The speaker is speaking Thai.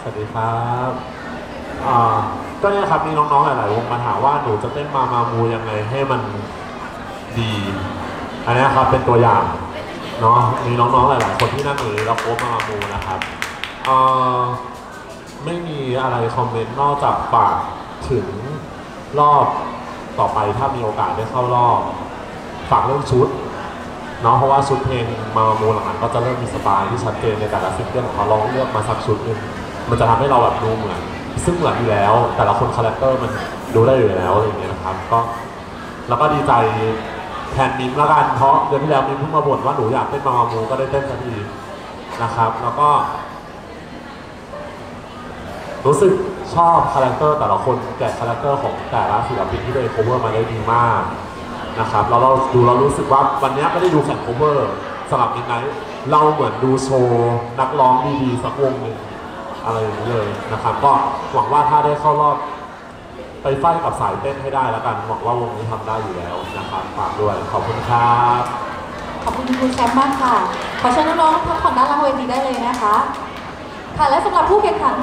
สวัสดีครับอ่าก็เนี่ยครับมีน้องๆหลายๆวงมาถามว่าหนูจะเต้นมามามูยังไงให้มันดี อันนี้ครับเป็นตัวอย่างเนาะมีน้องๆหลายๆคนที่นั่งอยู่แล้วโค้ชมามามูนะครับเอ่อไม่มีอะไรคอมเมนต์นอกจากฝากถึงรอบต่อไปถ้ามีโอกาสได้เข้ารอบฝากเรื่องชุด เนาะเพราะว่าชุดเพลงMAMAMOO หลังๆก็จะเริ่มมีสไตล์ที่ชัดเจนในแต่ละซิงเกิลของเขาลองเลือกมาสักชุดหนึ่งมันจะทำให้เราแบบดูเหมือน ซึ่งเหมือนอยู่แล้ว แต่ละคน character มันดูได้อยู่แล้วอะไรอย่างเงี้ยนะครับก็แล้วก็ดีใจแทนมิมแล้วกันเพราะเดือนที่แล้วมิมเพิ่งมาบ่นว่าหนูอยากเต้น MAMAMOO ก็ได้เต้นสักทีนะครับ แล้วก็ รู้สึกชอบ character แต่ละคนแกะ character ของแต่ละศิลปินที่ได้ cover มาได้ดีมาก นะครับแล้วเราดูเรารู้สึกว่าวันนี้ไม่ได้ดูแข่ง cover สำหรับ Midnight เราเหมือนดูโชว์นักร้องดีๆสักวงหนึ่งอะไรอย่างนี้เลยนะครับก็หวังว่าถ้าได้เข้ารอบไป fight กับสายเต้นให้ได้แล้วกันหวังว่าวงนี้ทำได้อยู่แล้วนะครับฝากด้วยขอบคุณครับขอบคุณคุณแชมป์มากค่ะ ขอเชิญน้องๆพักผ่อนด้านล่างเวทีได้เลยนะคะ ค่ะและสำหรับผู้แข่งขัน